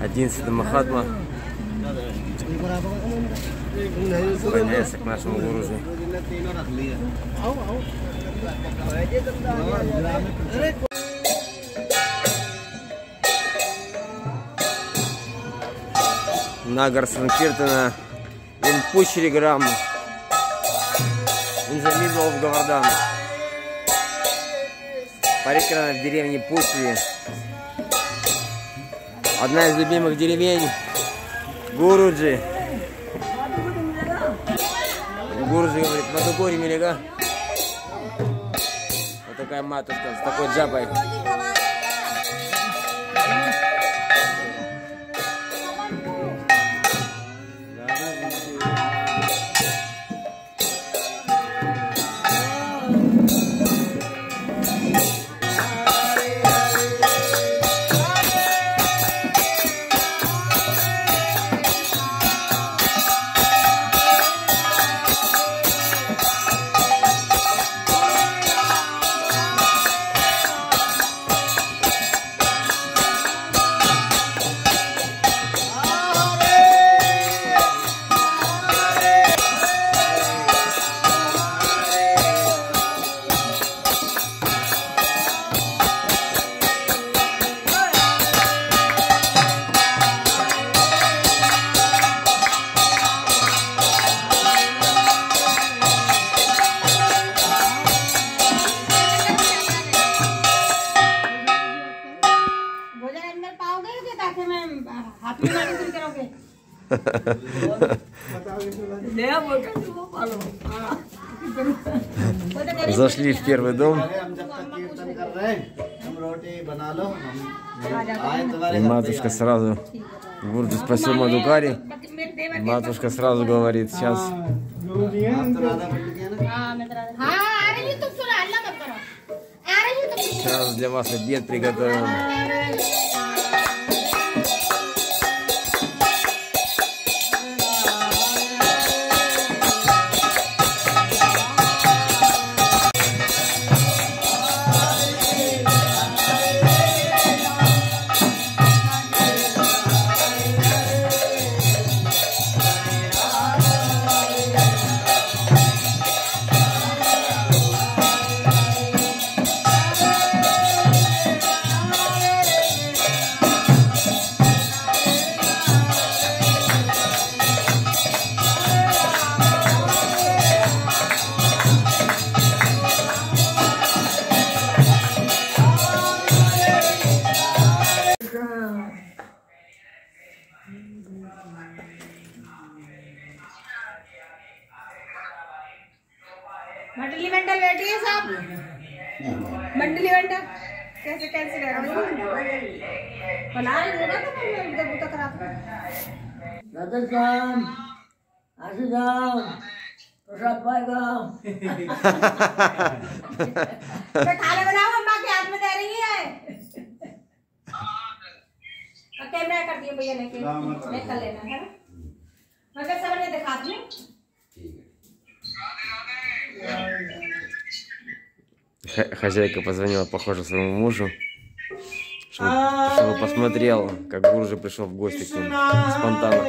11 Махатма склоняется к нашему гуружу. Нагар Санкиртана ин Пучри грамм ин замидал в Гавардан. Парикрана в деревне Пучри. Одна из любимых деревень Гуруджи. Гуруджи говорит, Мадугури Мелега. Вот такая матушка с такой джабой. Yeah. Зашли в первый дом. Матушка сразу, Гурду спасибо Мадукари. Матушка сразу говорит, сейчас. Сейчас для вас обед приготовим. में राजस्थान आशीर्वाद प्रसाद पाएगा मैं खाना बनाऊं अम्मा के हाथ में दे रही है और कैमरा कर दिया भैया ने के मैं कर लेना है ना मगर सब ने दिखा दिया Х- Хозяйка позвонила, похоже, своему мужу, чтобы, чтобы посмотрел, как Гурджи пришел в гости к ним спонтанно.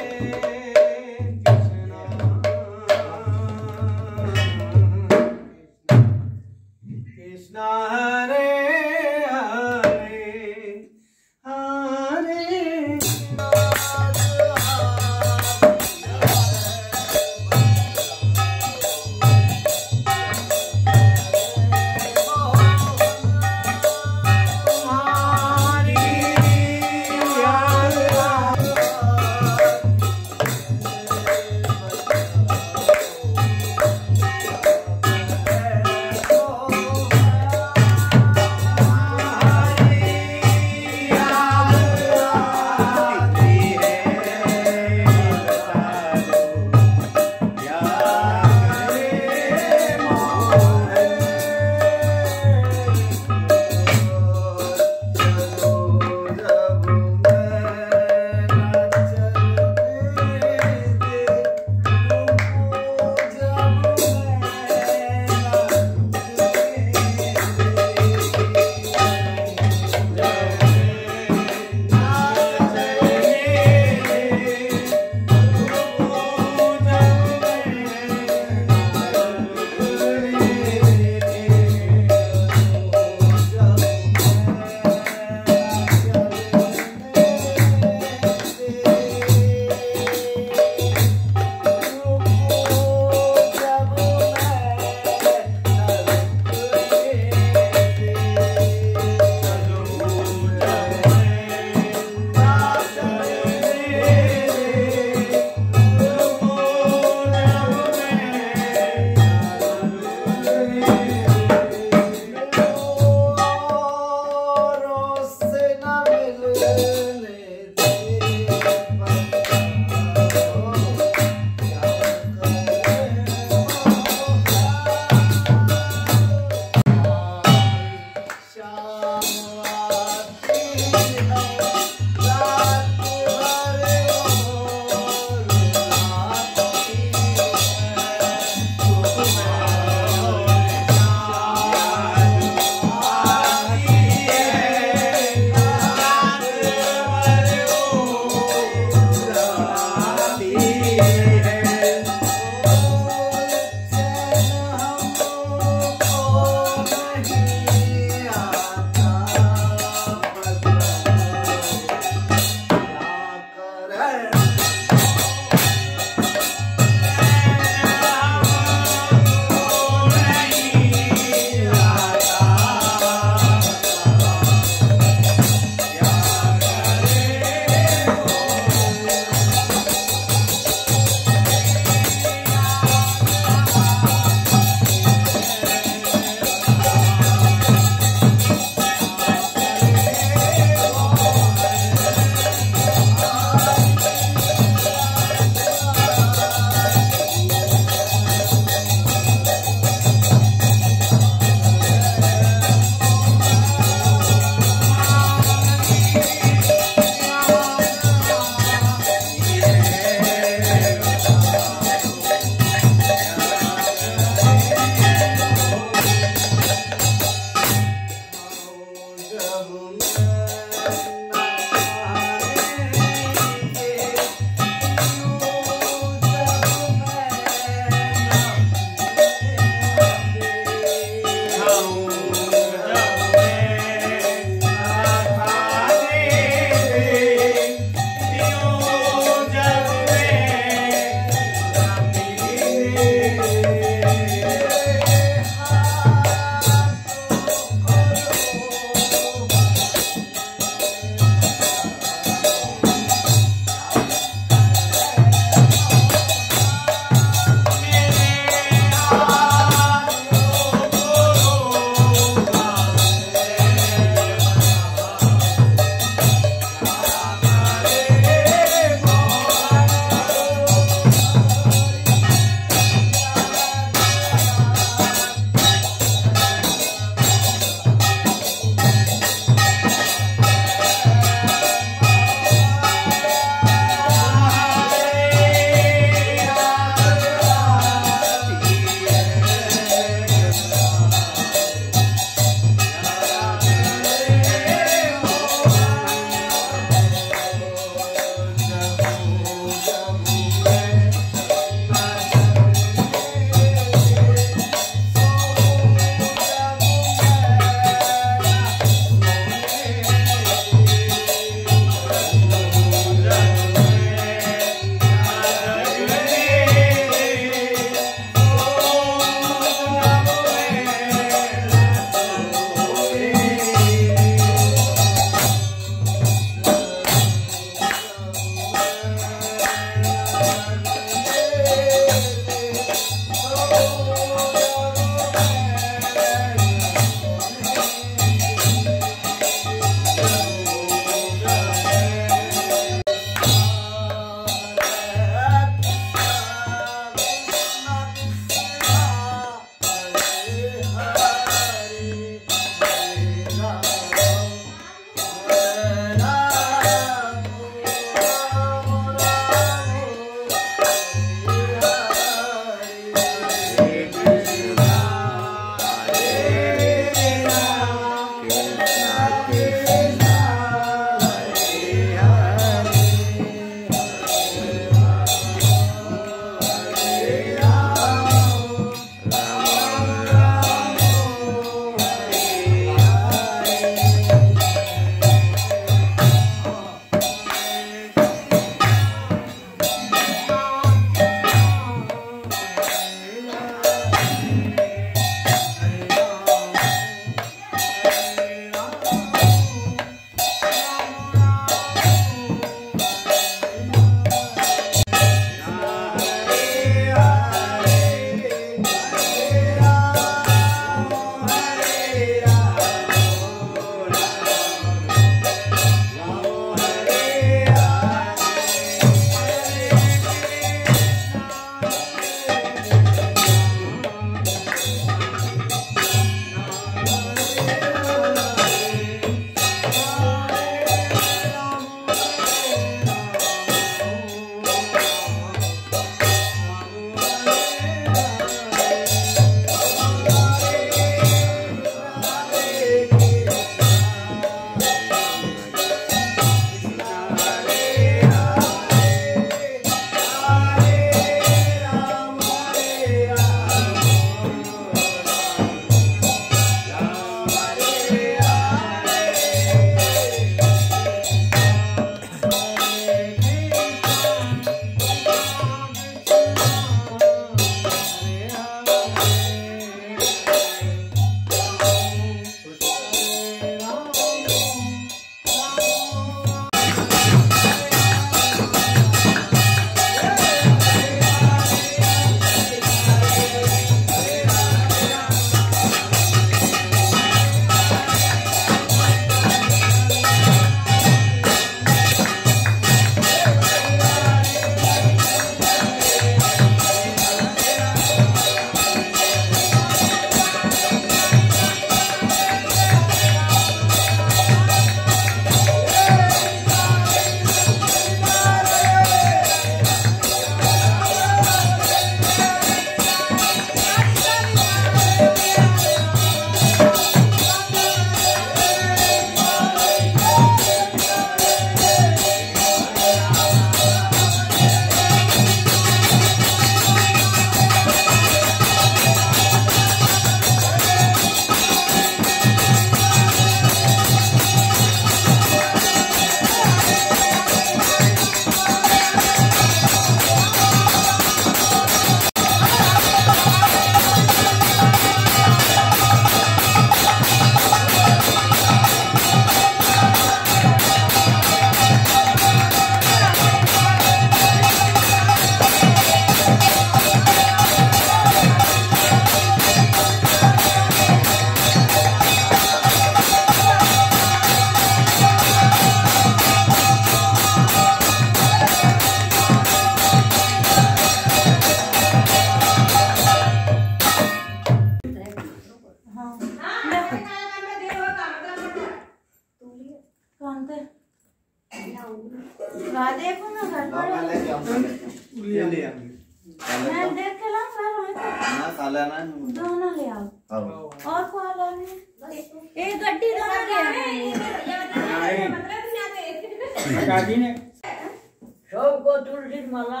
सबको तुलसी माला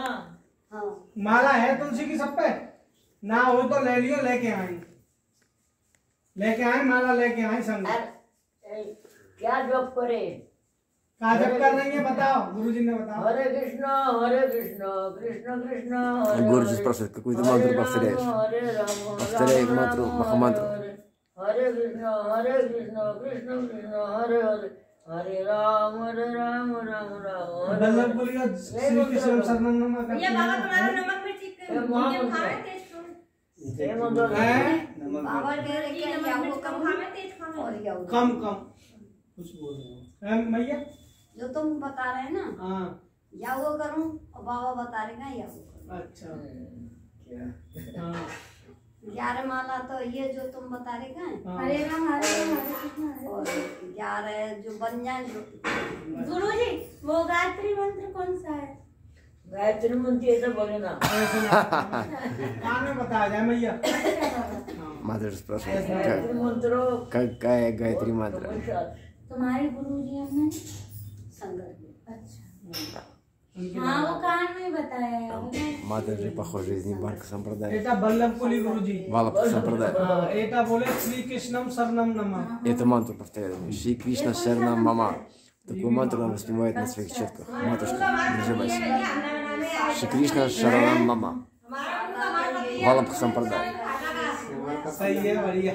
हाँ माला है तुलसी की सब पे? ना हो तो ले लियो, लेके आए लेके आए माला लेके आए संग। क्या जॉब करे कहा जब कर रही है, बताओ गुरु जी ने बताओ। हरे कृष्ण हरे कृष्ण कृष्ण कृष्ण गुरु जी कोई तो मंत्र है हरे राम हरे राम हरे कृष्ण हरे कृष्ण कृष्ण कृष्ण हरे हरे। हरे राम हरे राम राम राम। हरे बल्लभ श्री कृष्ण शरणम नमः ये बाबा तुम्हारा नमक मिर्ची ये महामंत्र। खावे तेज खावे मंत्र? बाबा दे रहे कि नमक कम खावे तेज खावे कम कम। कुछ बोल रहे हो। मैया? जो तुम बता रहे हैं ना हाँ। या वो करूँ और बाबा बता रहे हैं या वो करूँ। अच्छा। हाँ। ग्यारह माला तो ये जो तुम बता रहे हैं हरे हाँ। राम हरे राम और ग्यारह जो बन जाए गुरु जी वो गायत्री मंत्र कौन सा है? गायत्री मंत्र ऐसा बोले ना। बताया जाए मैया। माधुर प्रश्न है। गायत्री मंत्र। अच्छा। तुम्हारे गुरु जी हमने संगत अच्छा। श्री कृष्ण शरणम мама такую мантру нам воспевает на своих четках матушка не забывайся श्री कृष्ण शरणम мама बालक संप्रदाय सही है बढ़िया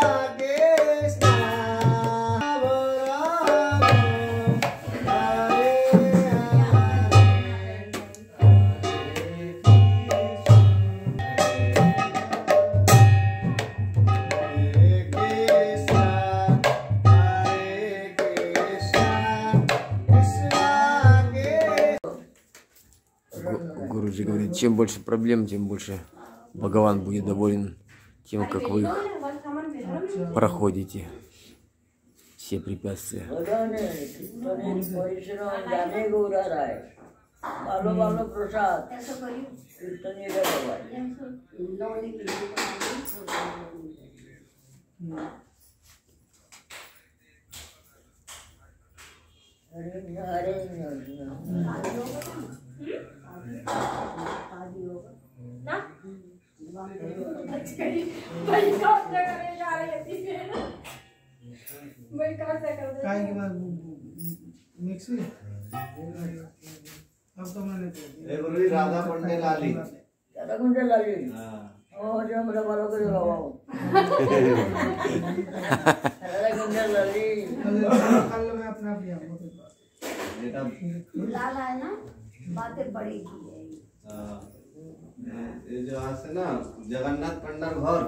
чем больше проблем, тем больше Богован будет доволен тем, как вы их проходите. Все препятствия. ভালো ভালো बहिष्कार से करे जा रही है बहिष्कार से कर दे? काहे की बात मिक्सी अब तो मैंने ए बोली राधा पंडे लाली। राधा पंडे लाली। हाँ। और जो मेरा वालों को लगाओ राधा पंडे लाली। कल मैं अपना भी आऊँगा बेटा तो- लाल है ना? बातें बड़ी की है। हाँ। ये जो आज से ना जगन्नाथ पंडर घर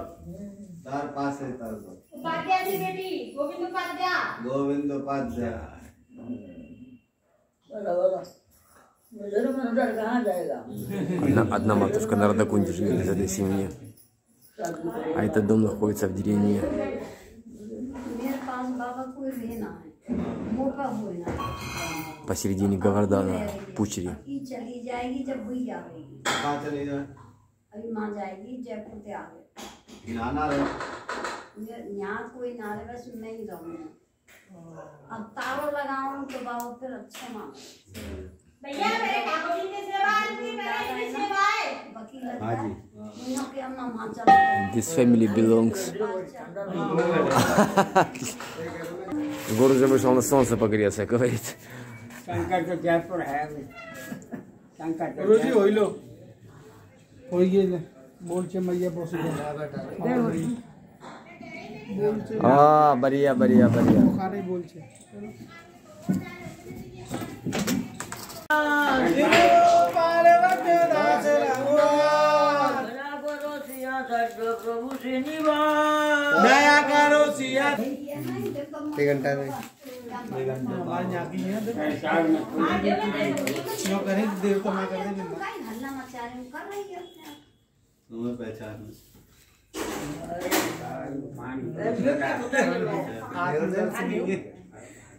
तार पास है तार घर उपाध्याय जी बेटी गोविंद उपाध्याय गोविंद उपाध्याय बोला बोला मुझे मनोदर कहाँ जाएगा Одна, одна матушка на Радакунде живет из этой семьи. शादी करेगा А этот дом находится в деревне मेरे पास बाबा कोई भी ना है मोटा हुए ना посередине Гавардана, Пучери. ये चली जाएगी जब वही आएगी कहाँ चली जाए अभी माँ जाएगी जयपुर से आ गए नाना रहे ये- यहाँ कोई ना रहे बस मैं ही रहूंगी अब तारों लगाऊं तो बाबा फिर अच्छा मानो भैया मेरे ठाकुर जी की सेवा इनकी मेरे इनकी सेवा है वकील लगता हाँ है जी। यहाँ के अम्मा वहाँ चल This family belongs. Гурджи вышел на солнце погреться, говорит. शंकर तो जयपुर है शंकर गुरुजी होइलो होइए बोलचे मैया बोसी А, Бария, Бария, Бария. खारे बोलचे नया करो सिया एक घंटा में तुम्हें पहचान पानी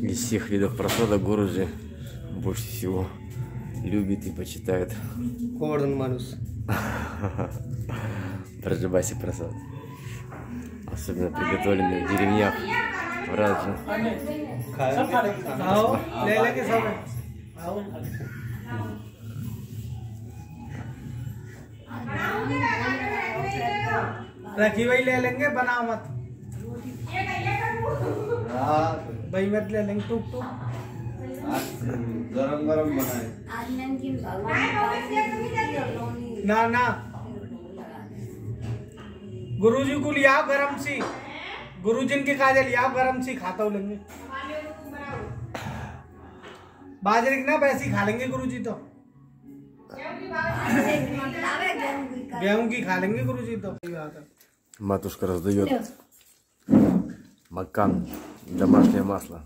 Из всех видов просадок Гурджи больше всего любит и почитает. Гордон Манус. Проджибаси просад. Особенно приготовленные в деревнях в Раджа. आओ ले लेंगे सब आओ रखी भाई ले लेंगे बनाओ मत भाई मत ले लेंगे टूक टूक गरम गरम बनाए आज नमकीन भगवान ना ना गुरुजी को लिया गरम सी गुरुजी के काजे लिया गरम सी खाता लेंगे बाजरे की ना वैसी खा लेंगे गुरुजी तो गेहूं की खा लेंगे गुरुजी तो सही बात है Матушка раздает макан, домашнее масло.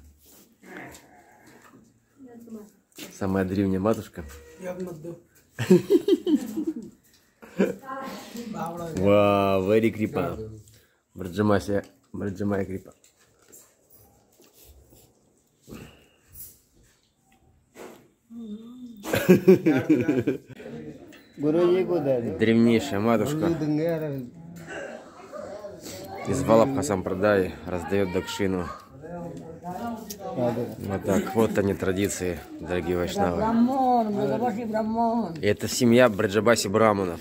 Самая древняя матушка. Вау, વેરી крипа. બ્રજમાં છે крипа. કૃપા Guruji? Древнейшая матушка из Валабха Сампрадай раздает дакшину. Вот так, вот они традиции, дорогие вайшнавы. И это семья Браджабаси Браманов.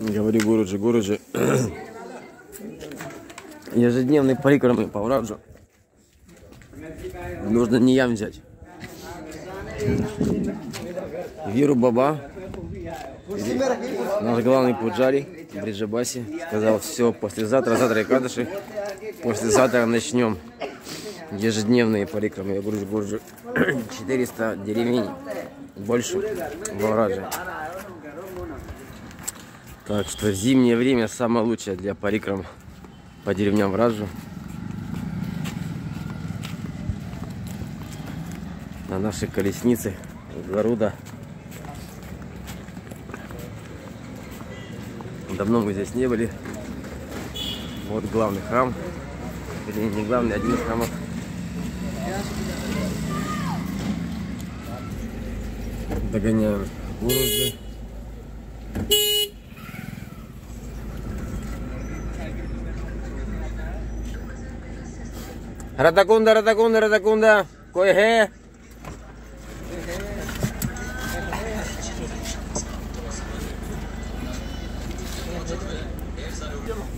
Говори Гуруджи, Гуруджи. Ежедневный парикрамы по Враджу. Нужно не ям взять. Виру Баба, наш главный пуджари Бриджабаси, сказал, все, послезавтра, завтра и кадыши, послезавтра начнем ежедневные парикрамы. Я говорю, Гуруджи, 400 деревень, больше в Врадже. Так что зимнее время самое лучшее для парикрам по деревням в Раджу. На нашей колеснице Гаруда. Давно мы здесь не были. Вот главный храм. Вернее, не главный, один из храмов. Догоняем Гуруджи. Радакунда, Радакунда, Радакунда. Кой है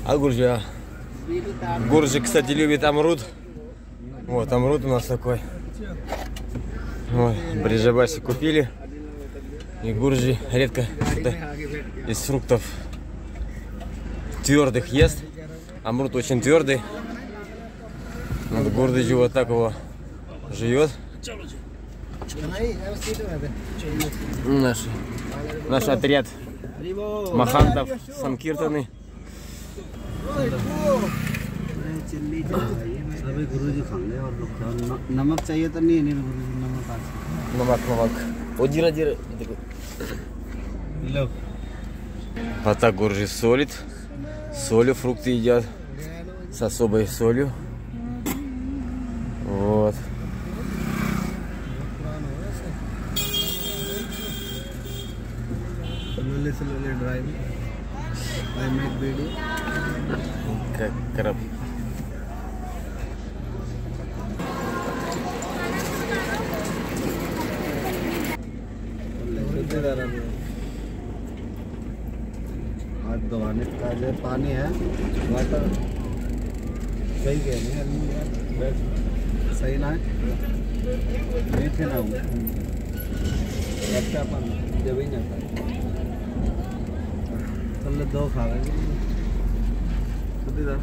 А Гурджи, Гурджи, кстати, любит амрут. Вот, амрут у нас такой. Вот, Бриджабаси купили. И Гурджи редко что-то из фруктов твердых ест. Амрут очень твердый. Вот Гурджи вот так его жует. Наш, наш отряд махантов Санкиртаны. सभी गुरु जी खाने और लोग खाओ। न- नमक चाहिए तो नहीं नहीं गुरु जी नमक आज Намак, намак. Один, один. Вот так Гуржи солит. Солью фрукты едят. С особой солью. Вот. Как краб. धोने का जो पानी है। वाटर सही कह रहे हैं। सही ना है? मीठे ना हो। अच्छा अपन जब ही ना चल दो खा गए চলো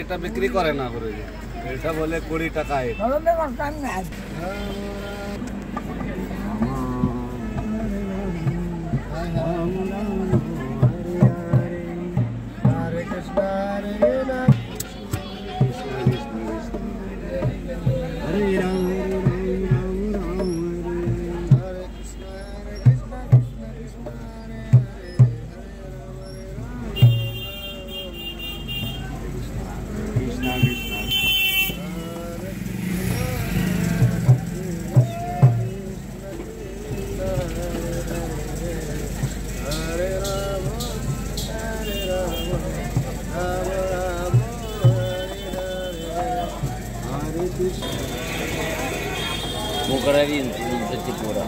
এটা বিক্রি করে না এটা বলে কুড়ি টাকা Мукаравин, Типура.